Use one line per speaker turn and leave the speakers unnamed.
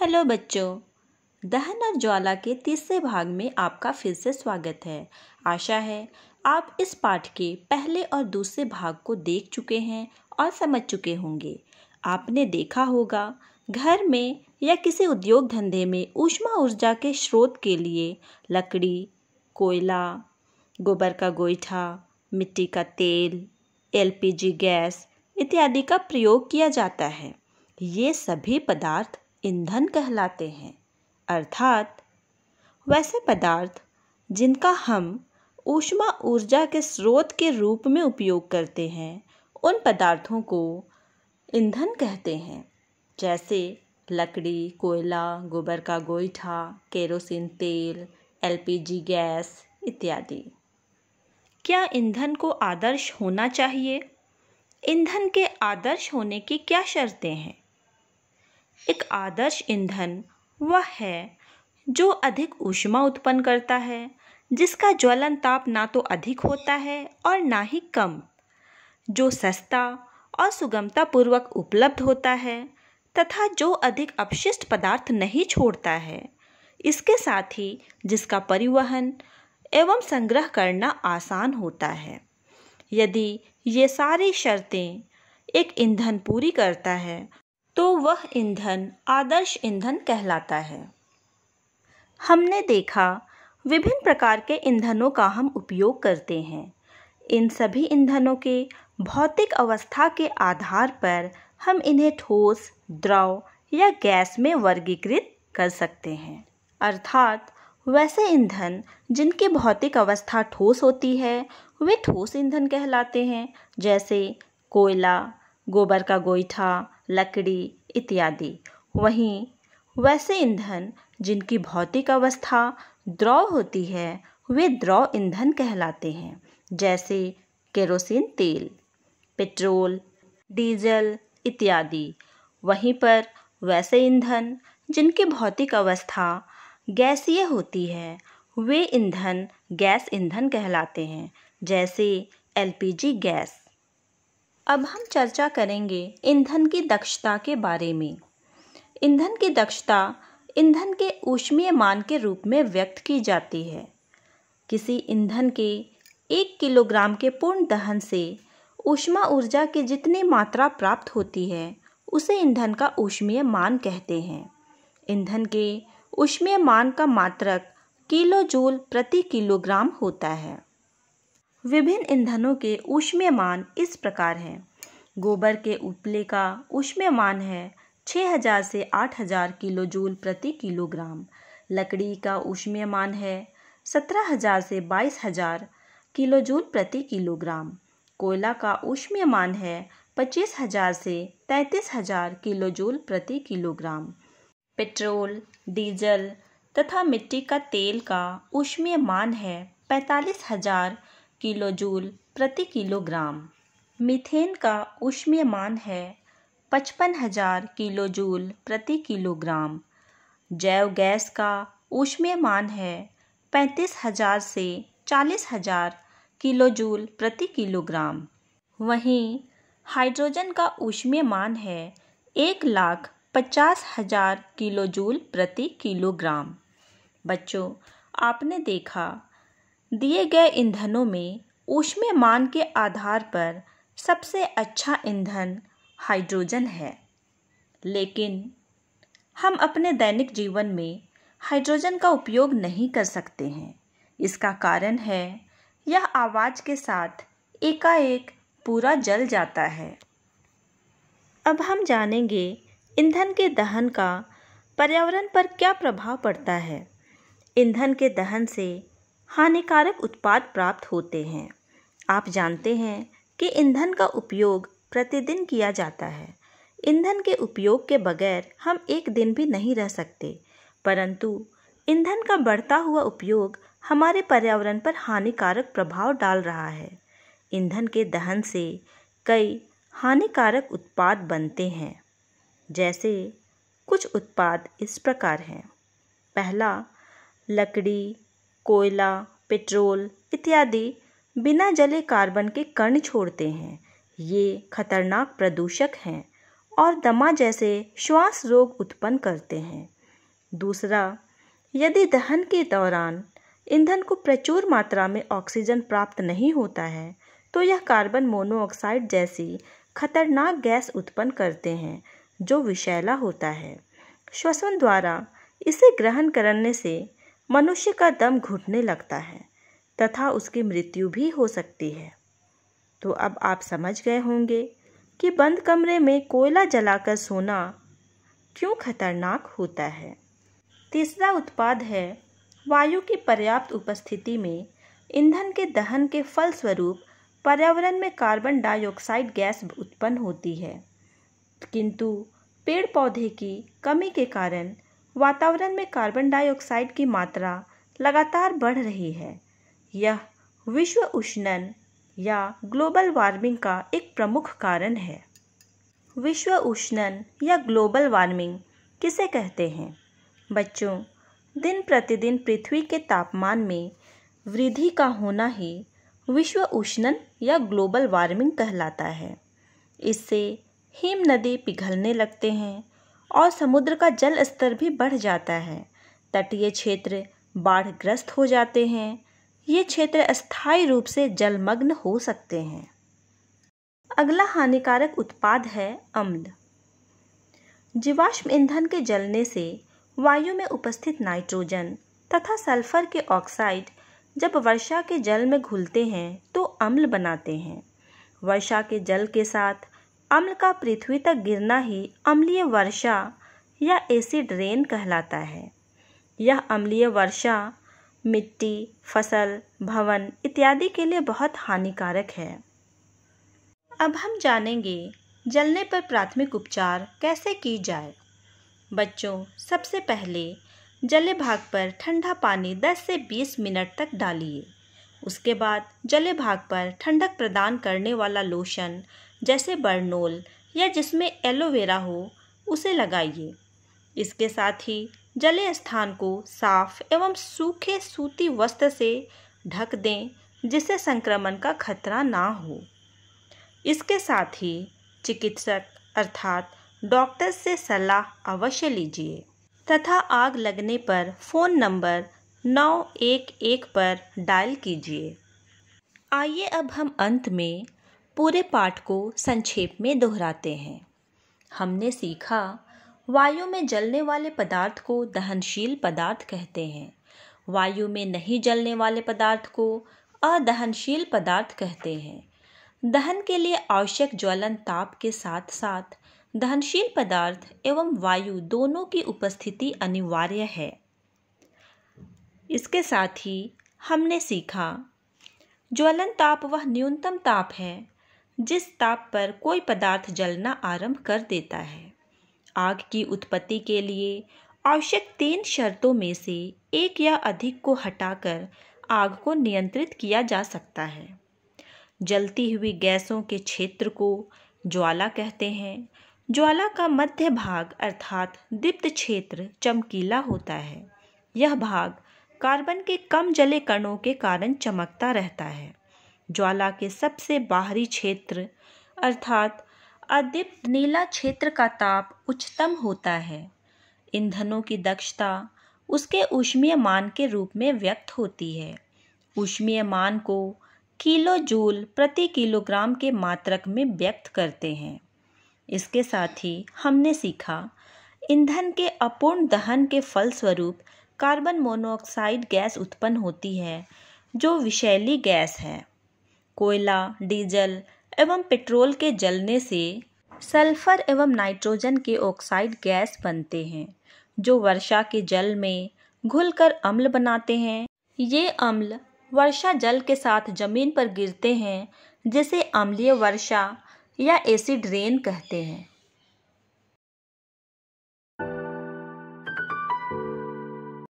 Hello बच्चों, दहन और ज्वाला के तीसरे भाग में आपका फिर से स्वागत है। आशा है आप इस पाठ के पहले और दूसरे भाग को देख चुके हैं और समझ चुके होंगे। आपने देखा होगा, घर में या किसी उद्योग धंधे में ऊष्मा ऊर्जा के स्रोत के लिए लकड़ी, कोयला, गोबर का गोईठा मिट्टी का तेल, एलपीजी गैस इत्यादि का प्रयोग किया जाता है। ये सभी पदार्थ ईंधन कहलाते हैं। अर्थात, वैसे पदार्थ जिनका हम ऊष्मा ऊर्जा के स्रोत के रूप में उपयोग करते हैं, उन पदार्थों को ईंधन कहते हैं। जैसे लकड़ी, कोयला, गोबर का गोईठा केरोसिन तेल, एलपीजी गैस इत्यादि। क्या ईंधन को आदर्श होना चाहिए? ईंधन के आदर्श होने की क्या शर्तें हैं? एक आदर्श ईंधन वह है, जो अधिक ऊष्मा उत्पन्न करता है, जिसका ज्वलन ताप ना तो अधिक होता है और ना ही कम, जो सस्ता और सुगमता पूर्वक उपलब्ध होता है तथा जो अधिक अपशिष्ट पदार्थ नहीं छोड़ता है। इसके साथ ही जिसका परिवहन एवं संग्रह करना आसान होता है। यदि ये सारी शर्तें एक ईंधन पूरी करता है तो वह ईंधन, आदर्श ईंधन कहलाता है। हमने देखा, विभिन्न प्रकार के ईंधनों का हम उपयोग करते हैं। इन सभी ईंधनों के भौतिक अवस्था के आधार पर हम इन्हें ठोस, द्रव या गैस में वर्गीकृत कर सकते हैं। अर्थात, वैसे ईंधन जिनकी भौतिक अवस्था ठोस होती है, वे ठोस ईंधन कहलाते हैं, जैसे कोयला, गोबर का गोईठा लकड़ी इत्यादि। वहीं वैसे ईंधन जिनकी भौतिक अवस्था द्रव होती है, वे द्रव ईंधन कहलाते हैं, जैसे केरोसिन तेल, पेट्रोल, डीजल इत्यादि। वहीं पर वैसे ईंधन जिनकी भौतिक अवस्था गैसीय होती है, वे ईंधन गैस ईंधन कहलाते हैं, जैसे एलपीजी गैस। अब हम चर्चा करेंगे ईंधन की दक्षता के बारे में। ईंधन की दक्षता ईंधन के ऊष्मीय मान के रूप में व्यक्त की जाती है। किसी ईंधन के एक किलोग्राम के पूर्ण दहन से ऊष्मा ऊर्जा की जितनी मात्रा प्राप्त होती है, उसे ईंधन का ऊष्मीय मान कहते हैं। ईंधन के ऊष्मीय मान का मात्रक किलो जूल प्रति किलोग्राम होता है। विभिन्न ईंधनों के ऊष्मीय मान इस प्रकार हैं। गोबर के उपले का ऊष्मीय मान है 6000 से 8000 किलो जूल प्रति किलोग्राम। लकड़ी का ऊष्मीय मान है 17000 से 22000 किलो जूल प्रति किलोग्राम। कोयला का ऊष्मीय मान है 25000 से 33000 किलो जूल प्रति किलोग्राम। पेट्रोल, डीजल तथा मिट्टी का तेल का ऊष्मीय मान है पैंतालीस हज़ार किलो जूल प्रति किलोग्राम। मीथेन का ऊष्मीय मान है पचपन हज़ार किलो जूल प्रति किलोग्राम। जैव गैस का ऊष्मीय मान है पैंतीस हज़ार से चालीस हज़ार किलो जूल प्रति किलोग्राम। वहीं हाइड्रोजन का ऊष्मीय मान है एक लाख पचास हज़ार किलो जूल प्रति किलोग्राम। बच्चों, आपने देखा दिए गए ईंधनों में ऊष्मीय मान के आधार पर सबसे अच्छा ईंधन हाइड्रोजन है। लेकिन हम अपने दैनिक जीवन में हाइड्रोजन का उपयोग नहीं कर सकते हैं। इसका कारण है, यह आवाज़ के साथ एकाएक पूरा जल जाता है। अब हम जानेंगे ईंधन के दहन का पर्यावरण पर क्या प्रभाव पड़ता है। ईंधन के दहन से हानिकारक उत्पाद प्राप्त होते हैं। आप जानते हैं कि ईंधन का उपयोग प्रतिदिन किया जाता है। ईंधन के उपयोग के बगैर हम एक दिन भी नहीं रह सकते। परंतु ईंधन का बढ़ता हुआ उपयोग हमारे पर्यावरण पर हानिकारक प्रभाव डाल रहा है। ईंधन के दहन से कई हानिकारक उत्पाद बनते हैं। जैसे कुछ उत्पाद इस प्रकार हैं। पहला, लकड़ी कोयला, पेट्रोल इत्यादि बिना जले कार्बन के कण छोड़ते हैं। ये खतरनाक प्रदूषक हैं और दमा जैसे श्वास रोग उत्पन्न करते हैं। दूसरा, यदि दहन के दौरान ईंधन को प्रचुर मात्रा में ऑक्सीजन प्राप्त नहीं होता है तो यह कार्बन मोनोऑक्साइड जैसी खतरनाक गैस उत्पन्न करते हैं, जो विषैला होता है। श्वसन द्वारा इसे ग्रहण करने से मनुष्य का दम घुटने लगता है, तथा उसकी मृत्यु भी हो सकती है। तो अब आप समझ गए होंगे कि बंद कमरे में कोयला जलाकर सोना क्यों खतरनाक होता है। तीसरा उत्पाद है, वायु की पर्याप्त उपस्थिति में ईंधन के दहन के फलस्वरूप पर्यावरण में कार्बन डाइऑक्साइड गैस उत्पन्न होती है। किंतु पेड़ पौधे की कमी के कारण वातावरण में कार्बन डाइऑक्साइड की मात्रा लगातार बढ़ रही है। यह विश्व उष्णन या ग्लोबल वार्मिंग का एक प्रमुख कारण है। विश्व उष्णन या ग्लोबल वार्मिंग किसे कहते हैं? बच्चों, दिन प्रतिदिन पृथ्वी के तापमान में वृद्धि का होना ही विश्व उष्णन या ग्लोबल वार्मिंग कहलाता है। इससे हिम नदी पिघलने लगते हैं और समुद्र का जल स्तर भी बढ़ जाता है। तटीय क्षेत्र बाढ़ग्रस्त हो जाते हैं। ये क्षेत्र अस्थायी रूप से जलमग्न हो सकते हैं। अगला हानिकारक उत्पाद है अम्ल। जीवाश्म ईंधन के जलने से वायु में उपस्थित नाइट्रोजन तथा सल्फ़र के ऑक्साइड जब वर्षा के जल में घुलते हैं तो अम्ल बनाते हैं। वर्षा के जल के साथ अम्ल का पृथ्वी तक गिरना ही अम्लीय वर्षा या एसिड रेन कहलाता है। यह अम्लीय वर्षा, मिट्टी, फ़सल, भवन इत्यादि के लिए बहुत हानिकारक है। अब हम जानेंगे जलने पर प्राथमिक उपचार कैसे की जाए। बच्चों, सबसे पहले जले भाग पर ठंडा पानी 10 से 20 मिनट तक डालिए। उसके बाद जले भाग पर ठंडक प्रदान करने वाला लोशन, जैसे बर्नोल या जिसमें एलोवेरा हो, उसे लगाइए। इसके साथ ही जले स्थान को साफ़ एवं सूखे सूती वस्त्र से ढक दें, जिससे संक्रमण का खतरा ना हो। इसके साथ ही चिकित्सक अर्थात डॉक्टर से सलाह अवश्य लीजिए, तथा आग लगने पर फ़ोन नंबर नौ एक एक पर डायल कीजिए। आइए अब हम अंत में पूरे पाठ को संक्षेप में दोहराते हैं। हमने सीखा, वायु में जलने वाले पदार्थ को दहनशील पदार्थ कहते हैं। वायु में नहीं जलने वाले पदार्थ को अदहनशील पदार्थ कहते हैं। दहन के लिए आवश्यक ज्वलन ताप के साथ साथ दहनशील पदार्थ एवं वायु दोनों की उपस्थिति अनिवार्य है। इसके साथ ही हमने सीखा, ज्वलन ताप वह न्यूनतम ताप है, जिस ताप पर कोई पदार्थ जलना आरंभ कर देता है। आग की उत्पत्ति के लिए आवश्यक तीन शर्तों में से एक या अधिक को हटाकर आग को नियंत्रित किया जा सकता है। जलती हुई गैसों के क्षेत्र को ज्वाला कहते हैं। ज्वाला का मध्य भाग अर्थात दीप्त क्षेत्र चमकीला होता है। यह भाग कार्बन के कम जले कणों के कारण चमकता रहता है। ज्वाला के सबसे बाहरी क्षेत्र, अर्थात अदीप्त नीला क्षेत्र का ताप उच्चतम होता है। ईंधनों की दक्षता उसके ऊष्मीय मान के रूप में व्यक्त होती है। ऊष्मीय मान को किलो जूल प्रति किलोग्राम के मात्रक में व्यक्त करते हैं। इसके साथ ही हमने सीखा, ईंधन के अपूर्ण दहन के फलस्वरूप कार्बन मोनोऑक्साइड गैस उत्पन्न होती है, जो विषैली गैस है। कोयला, डीजल एवं पेट्रोल के जलने से सल्फ़र एवं नाइट्रोजन के ऑक्साइड गैस बनते हैं, जो वर्षा के जल में घुलकर अम्ल बनाते हैं। ये अम्ल वर्षा जल के साथ ज़मीन पर गिरते हैं, जिसे अम्लीय वर्षा या एसिड रेन कहते हैं।